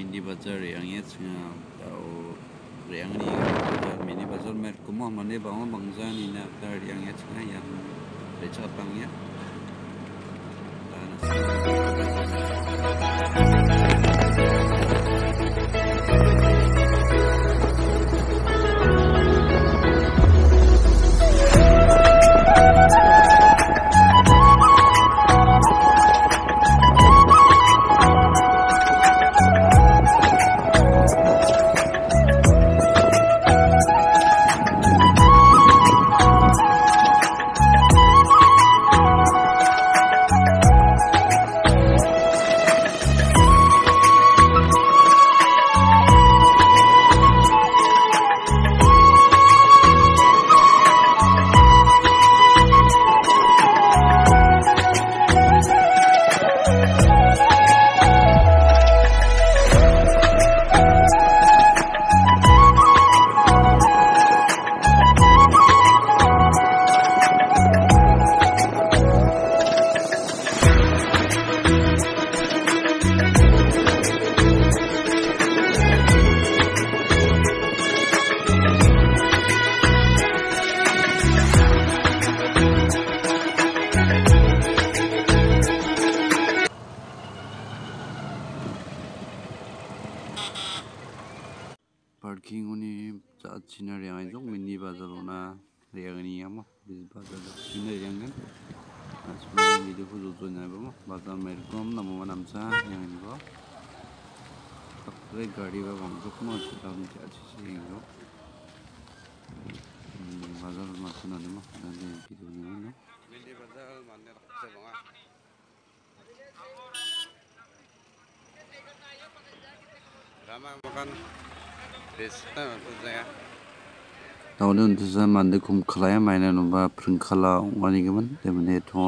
Mini Bazar yang et nga tau riang ni Mini Bazar mer kumo mane bango bangza ni na tar yang et nga yang recha pang ya. Thank you. Sinar yang itu mini yang ini ya mah di bazar sinar yang kan nah sebelum video khusus tuh mah bazar merkom nama mana namsa yang ini kok tapi gadi ba bang juk mah sudah menjadi sih itu bazar masuk nanti mah nanti video ini mah mini bazar mana raksa bang Ramai makan Tahun itu saya दाउजों उन्थिसा मानदे कुमखलाया माइनानुबा प्रिंखला वानिगमन देमने थो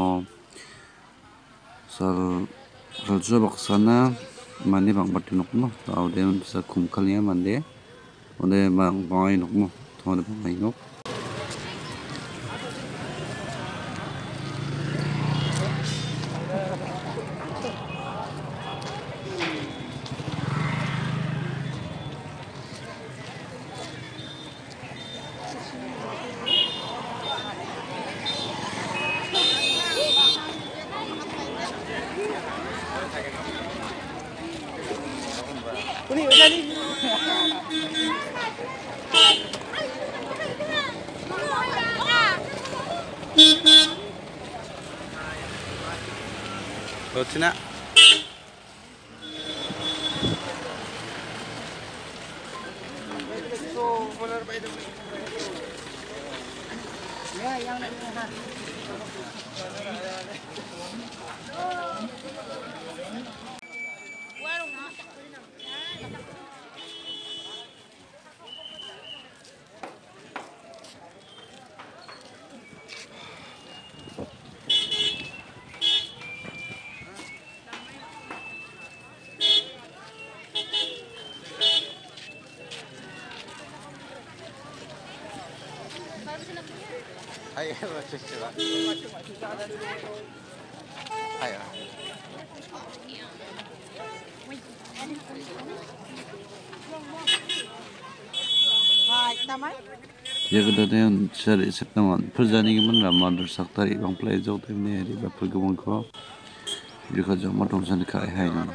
सर रजो बक्सना माने बांग बटे नकमो दाउदे उन्थिसा कुमखलिया मानदे ओने बांग बांगाइ नकमो थोने बांगाइ नक どっちな？ 아예 맞추지 마. 아야. 예그다데온 저리 셉당원 풀자니기만 라만들 삭다리 방플레이 저 때문에 해리 바풀고만 거 이렇게 좀 마통선 가야 해요.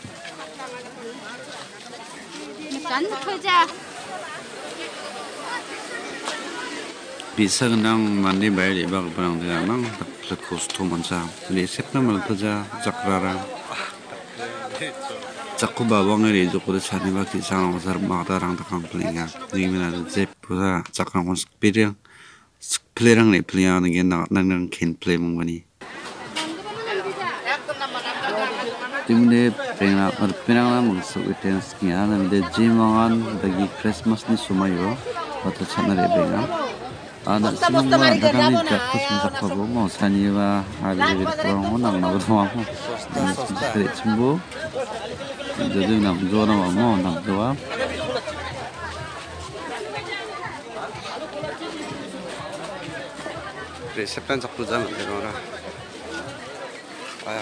Bisa kendang mandi bayar di bak perang tidak tak dapat kostum ansa. Resep nama kerja cakrara. Cakku babang ngeri itu kuda cari bak di sana besar mata orang takang pelinga. Jadi mana tu cep pusa cakrang konsep pirang. Pelerang ni pelinga dengan nak nang nang kin peling mungkin. Timde penga or penang na mung so iten skia na mde jimangan dagi Christmas ni sumayo pato chana re benga. Ana sima daga ni jakkus mi sakpa bo mo sani wa hari re prong ho nang nago doma ho. Kre chumbo jadi nam jo na mo nam jo wa. 그래, 세편 잡고 자면 되거라. 아야.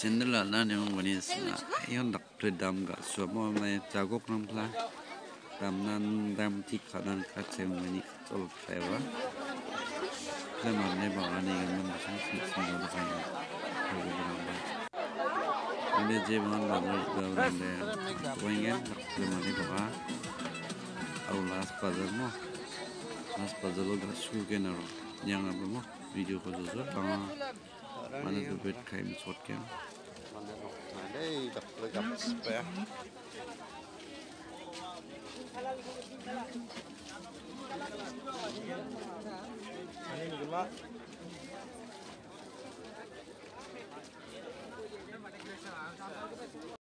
Sendela na niya mo muli sina. Iyon doktor dam ga so mo may jagok ng pla. Dam nan dam ti kanan ka che mo ni tol trewa. Le mo ne ba ani ga mo sa sin sin do ka ni. Ini je mo na do do de. Wengen doktor mo ni ba. Au last puzzle mo. Last puzzle ga su ke na ro. Yang apa mo video ko zo zo. Man er blevet creme sort creme. Man er nok nej, det er blevet gammelt spær.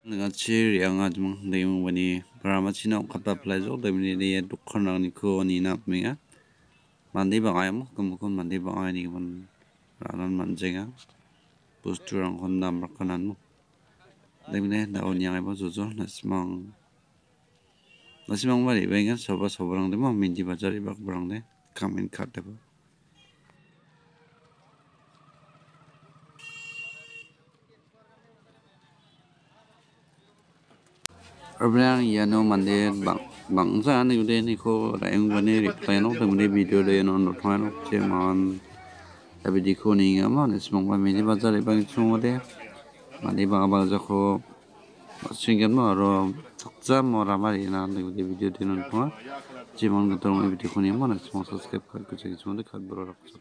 Dengan ciri yang ada dari wani berama cina kata pelajar ini dia dukun orang ni ko ni nak mengat mandi bangai mu kemudian mandi bangai poster ang kondam rakanan mo. Dagna da on yang ba zo zo nasmang nasmang bari benga soba sobrang de mo minji bazar ibak brang de comment khat de Abrang yano mandir bang bang sa ni ude ni ko ra eng bane reply no tum de video de no no thwa no, che man. tabi dikho ni nga ma nes mong ba meli bazar e bang chung ore ma le ba ba za kho sing gen ma ro tsa mo ra ma ri na ne de video de non pa ji mong de tong e dikho ni ma nes mong subscribe kar ku che chung de kar bro ra ku sa